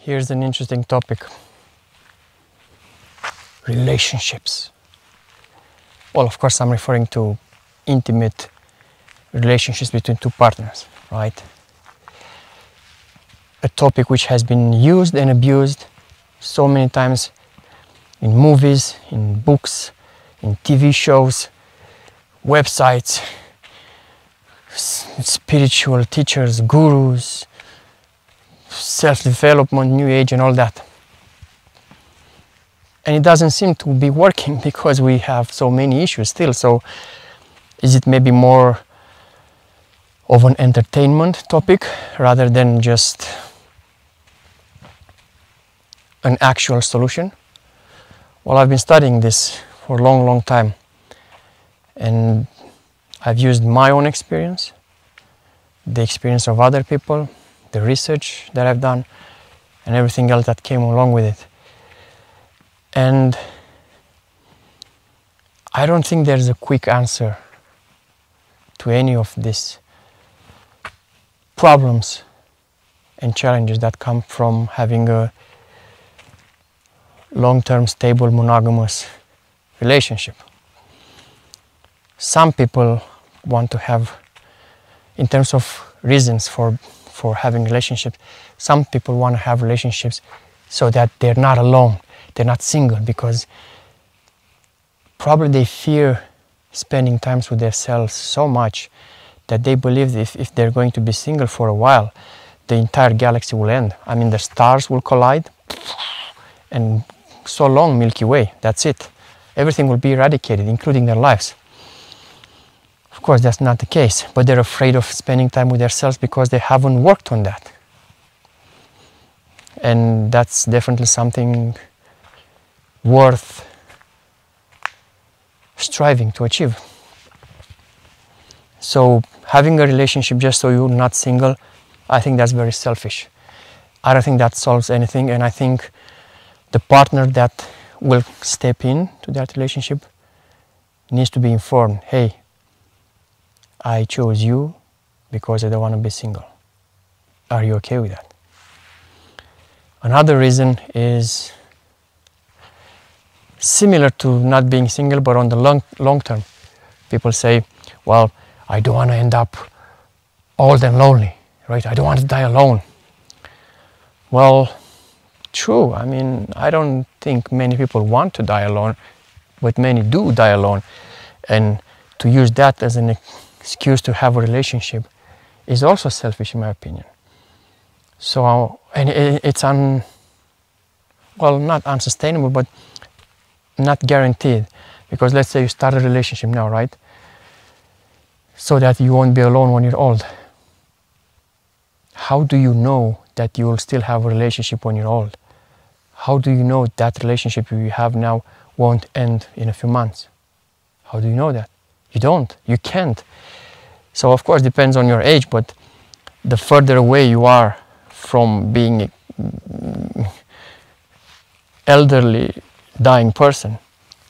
Here's an interesting topic relationships. Well, of course, I'm referring to intimate relationships between two partners, right? A topic which has been used and abused so many times in movies, in books, in TV shows, websites, spiritual teachers, gurus, self development, new age, and all that. And it doesn't seem to be working because we have so many issues still. So, is it maybe more of an entertainment topic rather than just an actual solution? Well, I've been studying this for a long, long time. And I've used my own experience, the experience of other people, the research that I've done, and everything else that came along with it. And I don't think there's a quick answer to any of these problems and challenges that come from having a long term, stable, monogamous relationship. Some people want to have, in terms of reasons for, for having relationships, some people want to have relationships so that they're not alone, they're not single, because probably they fear spending times with themselves so much that they believe if, if they're going to be single for a while, the entire galaxy will end. I mean, the stars will collide, and so long, Milky Way, that's it. Everything will be eradicated, including their lives. Of course, that's not the case, but they're afraid of spending time with themselves because they haven't worked on that. And that's definitely something worth striving to achieve. So, having a relationship just so you're not single, I think that's very selfish. I don't think that solves anything, and I think the partner that will step in to that relationship needs to be informed hey, I chose you because I don't want to be single. Are you okay with that? Another reason is similar to not being single, but on the long, long term. People say, well, I don't want to end up old and lonely, right? I don't want to die alone. Well, true. I mean, I don't think many people want to die alone, but many do die alone. And to use that as an excuse to have a relationship is also selfish, in my opinion. So, and it's un, well, not unsustainable, but not guaranteed. Because let's say you start a relationship now, right? So that you won't be alone when you're old. How do you know that you will still have a relationship when you're old? How do you know that relationship you have now won't end in a few months? How do you know that? You don't. You can't. So of course, depends on your age, but the further away you are from being mm, elderly, dying person,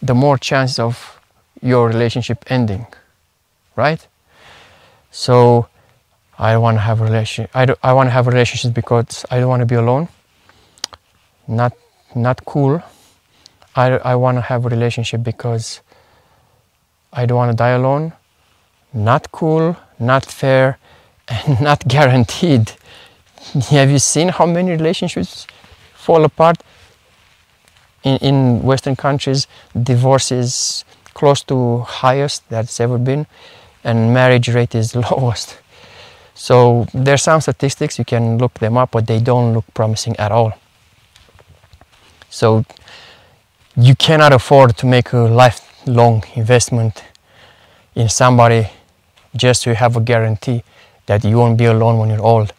the more chance of your relationship ending, right? So I want to have a relation. I, do, I want to have a relationship because I don't want to be alone. Not not cool. I, I want to have a relationship because I don't want to die alone. Not cool, not fair, and not guaranteed. Have you seen how many relationships fall apart? In, in Western countries, divorce is close to highest that's ever been, and marriage rate is lowest. So there's some statistics, you can look them up, but they don't look promising at all. So you cannot afford to make a lifelong investment in somebody just to have a guarantee that you won't be alone when you're old.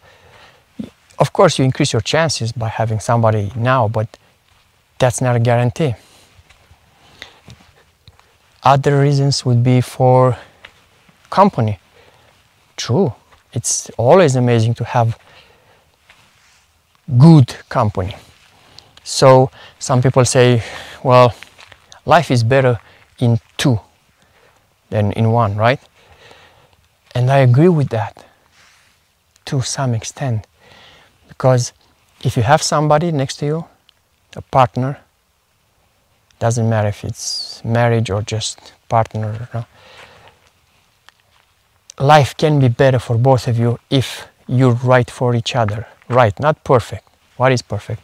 Of course, you increase your chances by having somebody now, but that's not a guarantee. Other reasons would be for company. True, it's always amazing to have good company. So some people say, well, life is better in two than in one, right? And I agree with that to some extent because if you have somebody next to you, a partner, doesn't matter if it's marriage or just partner, life can be better for both of you if you're right for each other. Right, not perfect. What is perfect?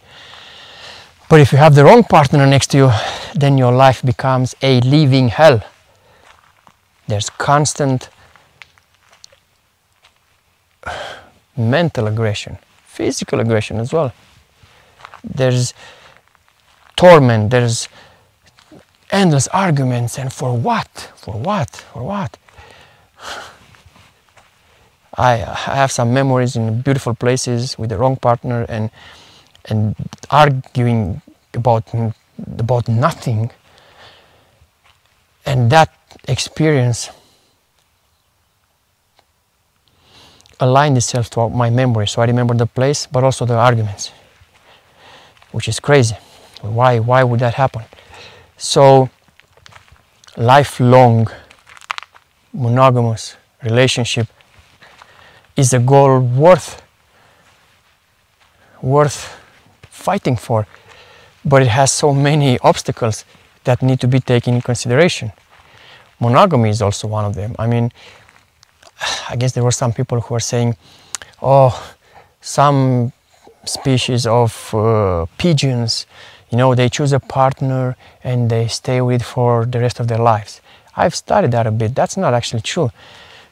But if you have the wrong partner next to you, then your life becomes a living hell. There's constant mental aggression, physical aggression as well. There's torment, there's endless arguments, and for what? For what? For what? I, uh, I have some memories in beautiful places with the wrong partner and and arguing about about nothing. And that experience aligned itself to my memory. So i remember the place but also the arguments which is crazy. Why why would that happen? So lifelong monogamous relationship is a goal worth worth fighting for but it has so many obstacles that need to be taken in consideration. Monogamy is also one of them. I mean i guess there were some people who are saying oh some species of uh, pigeons you know they choose a partner and they stay with for the rest of their lives. I've studied that a bit. That's not actually true.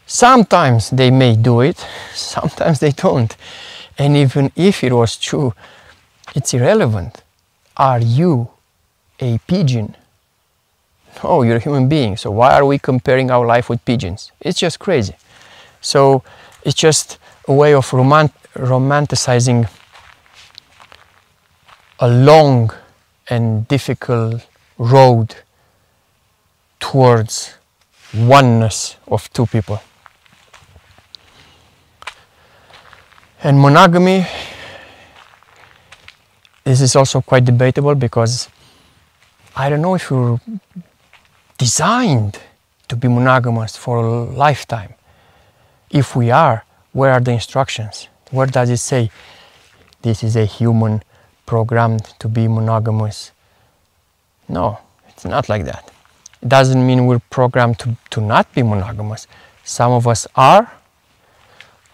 Sometimes they may do it, sometimes they don't. And even if it was true, it's irrelevant. Are you a pigeon? No, you're a human being. So why are we comparing our life with pigeons? It's just crazy. So it's just a way of romant romanticizing a long and difficult road towards oneness of two people. And monogamy, this is also quite debatable because I don't know if you're designed to be monogamous for a lifetime. If we are, where are the instructions? Where does it say this is a human programmed to be monogamous? No, it's not like that. It doesn't mean we're programmed to, to not be monogamous. Some of us are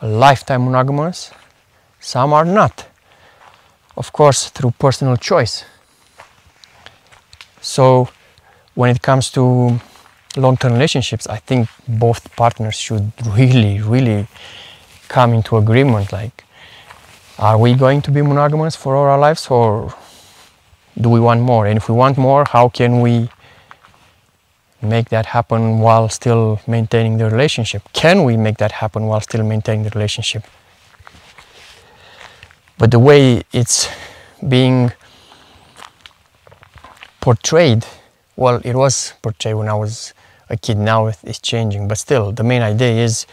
a lifetime monogamous, some are not. Of course, through personal choice. So, when it comes to long term relationships, I think both partners should really, really come into agreement like, are we going to be monogamous for all our lives or do we want more? And if we want more, how can we make that happen while still maintaining the relationship? Can we make that happen while still maintaining the relationship? But the way it's being portrayed, well, it was portrayed when I was a kid, now it's changing, but still, the main idea is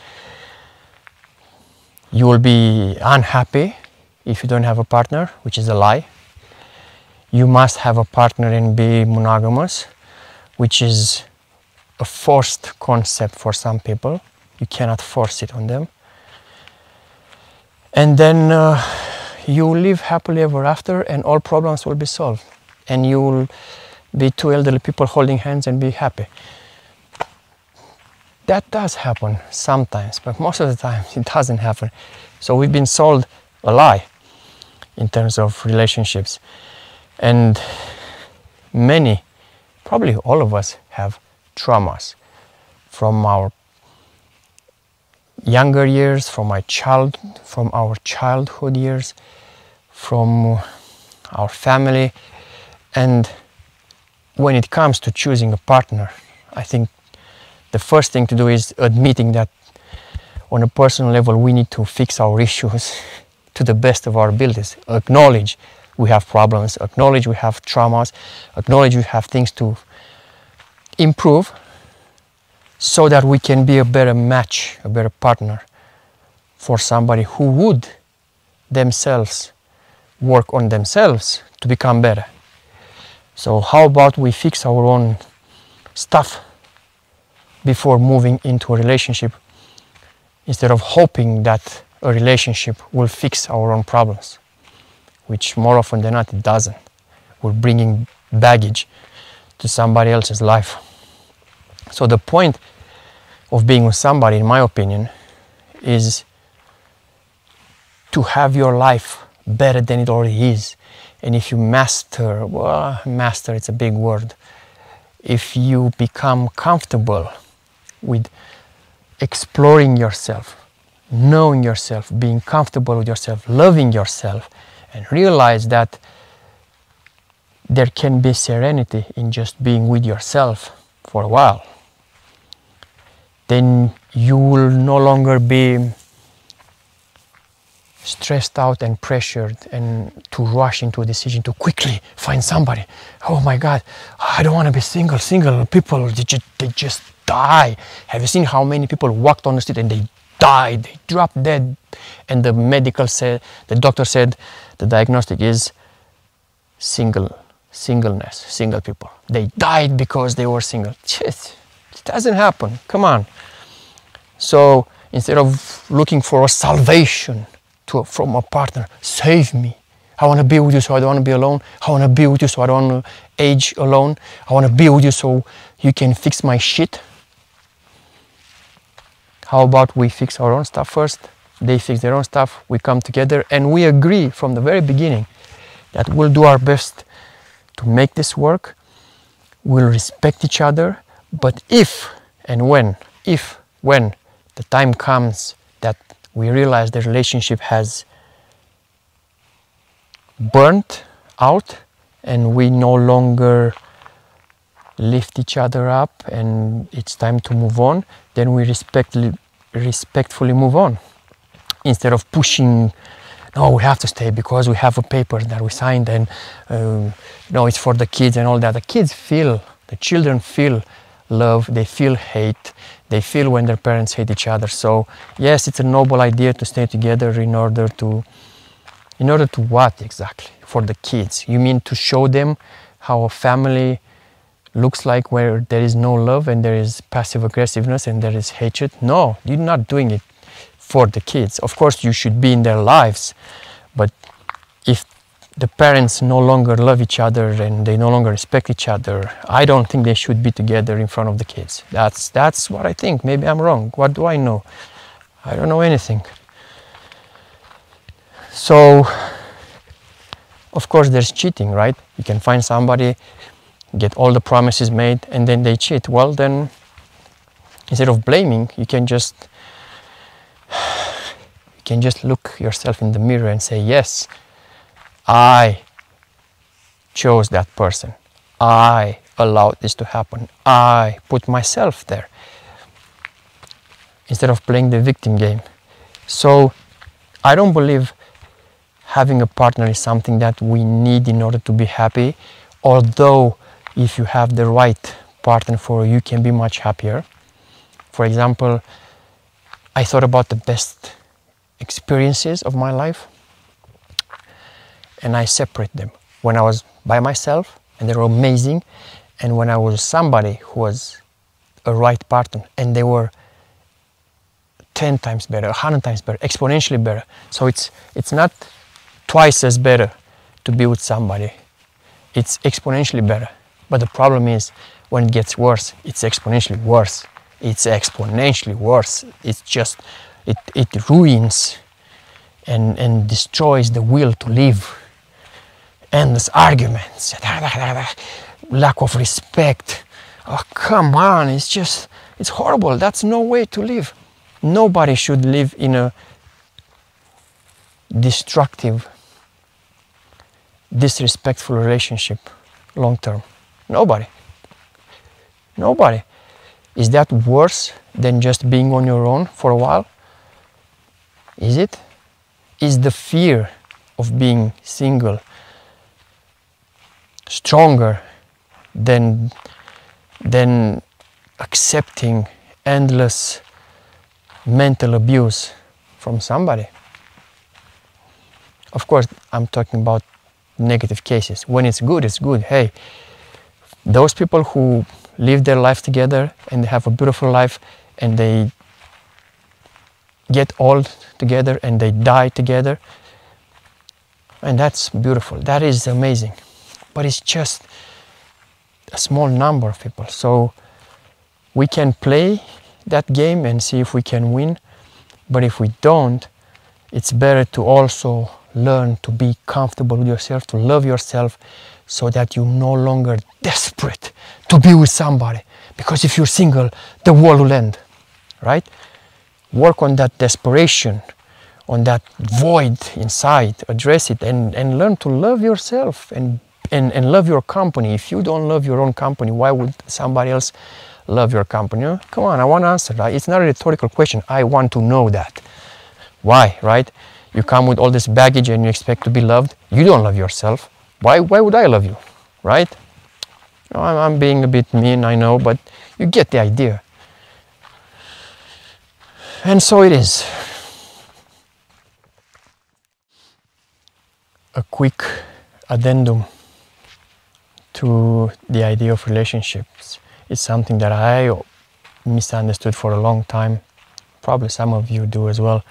you will be unhappy if you don't have a partner, which is a lie. You must have a partner and be monogamous, which is a forced concept for some people. You cannot force it on them. And then uh, you live happily ever after, and all problems will be solved. And you will be two elderly people holding hands and be happy. That does happen sometimes, but most of the time it doesn't happen. So we've been sold a lie in terms of relationships. And many, probably all of us, have traumas from our younger years, from my child, from our childhood years, from our family, and when it comes to choosing a partner, I think the first thing to do is admitting that on a personal level we need to fix our issues to the best of our abilities. Acknowledge we have problems, acknowledge we have traumas, acknowledge we have things to improve so that we can be a better match, a better partner for somebody who would themselves work on themselves to become better. So, how about we fix our own stuff before moving into a relationship instead of hoping that a relationship will fix our own problems? which more often than not it doesn't. We're bringing baggage to somebody else's life. So the point of being with somebody, in my opinion, is to have your life better than it already is. And if you master, well, master, it's a big word. If you become comfortable with exploring yourself, knowing yourself, being comfortable with yourself, loving yourself, and realize that there can be serenity in just being with yourself for a while, then you will no longer be stressed out and pressured and to rush into a decision to quickly find somebody. Oh my God, I don't want to be single. Single people, they just, they just die. Have you seen how many people walked on the street and they died, they dropped dead? And the medical said, the doctor said, the diagnostic is single, singleness, single people. They died because they were single. It doesn't happen. Come on. So instead of looking for a salvation to, from a partner, save me. I want to be with you so I don't want to be alone. I want to be with you so I don't want to age alone. I want to be with you so you can fix my shit. How about we fix our own stuff first? They fix their own stuff, we come together and we agree from the very beginning that we'll do our best to make this work. We'll respect each other, but if and when, if, when the time comes that we realize the relationship has burnt out and we no longer lift each other up and it's time to move on, then we respectfully, respectfully move on. Instead of pushing, no, we have to stay because we have a paper that we signed and um, no, it's for the kids and all that. The kids feel, the children feel love, they feel hate, they feel when their parents hate each other. So yes, it's a noble idea to stay together in order to, in order to what exactly? For the kids. You mean to show them how a family looks like where there is no love and there is passive aggressiveness and there is hatred? No, you're not doing it for the kids. Of course, you should be in their lives, but if the parents no longer love each other and they no longer respect each other, I don't think they should be together in front of the kids. That's, that's what I think. Maybe I'm wrong. What do I know? I don't know anything. So, of course, there's cheating, right? You can find somebody, get all the promises made, and then they cheat. Well, then, instead of blaming, you can just you can just look yourself in the mirror and say, yes, I chose that person. I allowed this to happen. I put myself there instead of playing the victim game. So I don't believe having a partner is something that we need in order to be happy. Although if you have the right partner for you, you can be much happier. For example, I thought about the best experiences of my life and I separate them. When I was by myself and they were amazing, and when I was somebody who was a right partner and they were 10 times better, 100 times better, exponentially better. So it's, it's not twice as better to be with somebody, it's exponentially better. But the problem is when it gets worse, it's exponentially worse. It's exponentially worse. It's just, it, it ruins and, and destroys the will to live endless arguments, lack of respect. Oh, come on, it's just, it's horrible. That's no way to live. Nobody should live in a destructive, disrespectful relationship long term. Nobody. Nobody. Is that worse than just being on your own for a while? Is it? Is the fear of being single stronger than than accepting endless mental abuse from somebody. Of course, I'm talking about negative cases. When it's good, it's good. Hey, those people who live their life together and they have a beautiful life and they get old together and they die together, And that's beautiful. That is amazing. But it's just a small number of people. So we can play that game and see if we can win. But if we don't, it's better to also learn to be comfortable with yourself, to love yourself, so that you're no longer desperate to be with somebody. Because if you're single, the world will end, right? Work on that desperation, on that void inside, address it, and, and learn to love yourself and, and, and love your company. If you don't love your own company, why would somebody else love your company? Come on, I want to answer that. It's not a rhetorical question. I want to know that. Why, right? You come with all this baggage and you expect to be loved. You don't love yourself. Why, why would I love you, right? I'm, I'm being a bit mean, I know, but you get the idea. And so it is. A quick addendum to the idea of relationships is something that I misunderstood for a long time. Probably some of you do as well.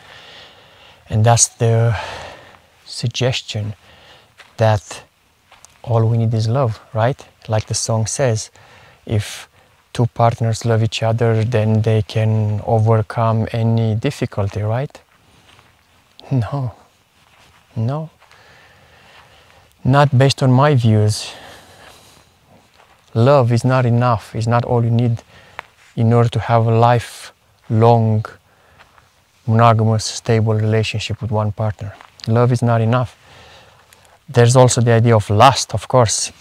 And that's the suggestion that all we need is love, right? Like the song says, if two partners love each other, then they can overcome any difficulty, right? No, no. Not based on my views. Love is not enough, it's not all you need in order to have a lifelong, monogamous, stable relationship with one partner. Love is not enough there's also the idea of lust, of course.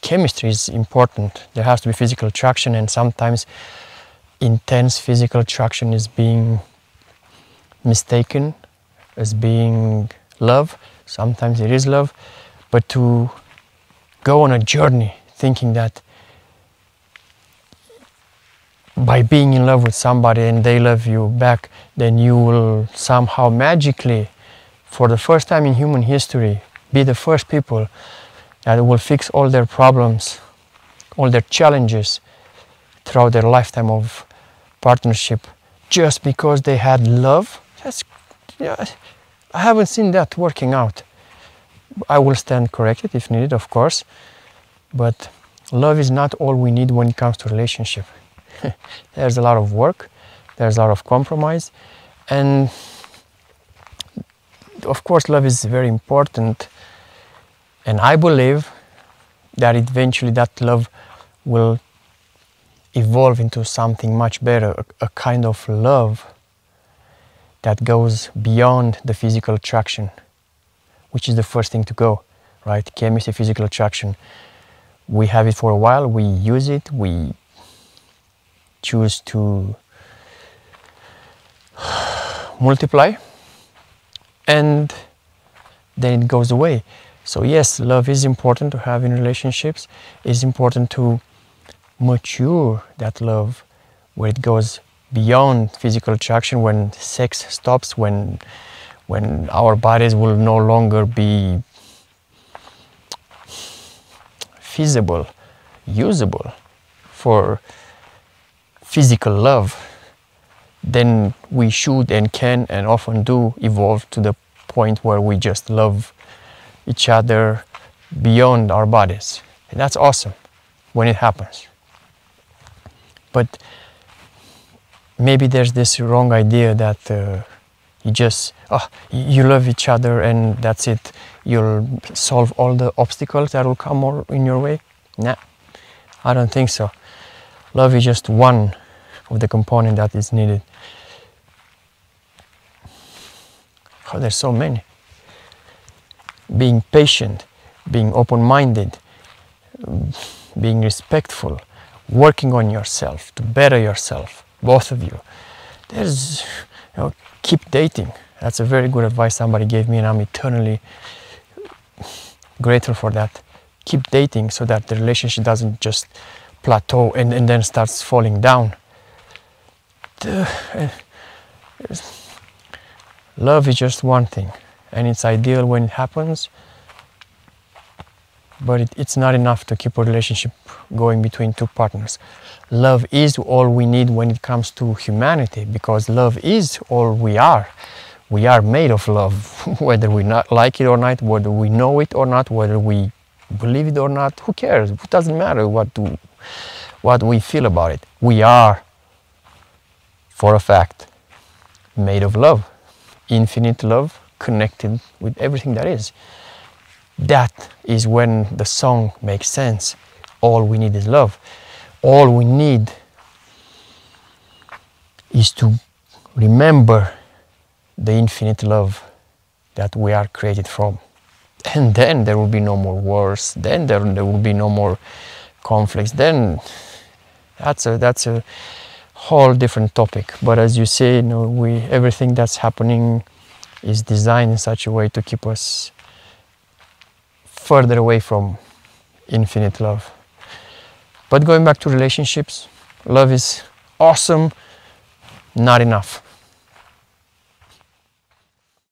chemistry is important. There has to be physical attraction, and sometimes intense physical attraction is being mistaken as being love. Sometimes it is love, but to go on a journey thinking that by being in love with somebody and they love you back, then you will somehow magically, for the first time in human history, be the first people that will fix all their problems, all their challenges throughout their lifetime of partnership just because they had love. That's, yeah, I haven't seen that working out. I will stand corrected if needed, of course, but love is not all we need when it comes to relationship. there's a lot of work, there's a lot of compromise, and of course, love is very important and I believe that eventually that love will evolve into something much better, a, kind of love that goes beyond the physical attraction, which is the first thing to go, right? Chemistry, physical attraction. We have it for a while, we use it, we choose to multiply, and then it goes away. So yes, love is important to have in relationships. It's important to mature that love where it goes beyond physical attraction when sex stops when when our bodies will no longer be feasible usable for physical love then we should and can and often do evolve to the point where we just love each other beyond our bodies. And that's awesome when it happens. But maybe there's this wrong idea that uh, you just, oh, you love each other and that's it. You'll solve all the obstacles that will come in your way. Nah, I don't think so. Love is just one of the component that is needed. Oh, there's so many being patient, being open minded, being respectful, working on yourself to better yourself, both of you. There's, you know, keep dating. That's a very good advice somebody gave me, and I'm eternally grateful for that. Keep dating so that the relationship doesn't just plateau and, and then starts falling down. Uh, love is just one thing and it's ideal when it happens but it, it's not enough to keep a relationship going between two partners love is all we need when it comes to humanity because love is all we are we are made of love, whether we like it or not, whether we know it or not, whether we believe it or not. Who cares? It doesn't matter what to, what we feel about it. We are, for a fact, made of love, infinite love, connected with everything that is. That is when the song makes sense. All we need is love. All we need is to remember the infinite love that we are created from. And then there will be no more wars, then there, there will be no more conflicts. Then that's a that's a whole different topic. But as you say, you know, we everything that's happening is designed in such a way to keep us further away from infinite love. But going back to relationships, love is awesome, not enough